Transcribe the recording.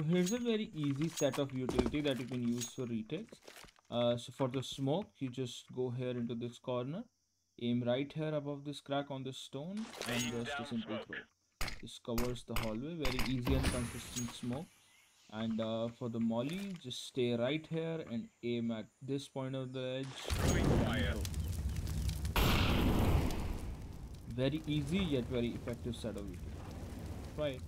So here's a very easy set of utility that you can use for retakes. Uh, so for the smoke, you just go here into this corner, aim right here above this crack on the stone, and just a simple throw. This covers the hallway, very easy and consistent smoke. And uh, for the molly, just stay right here and aim at this point of the edge. Very easy yet very effective set of utility. Right.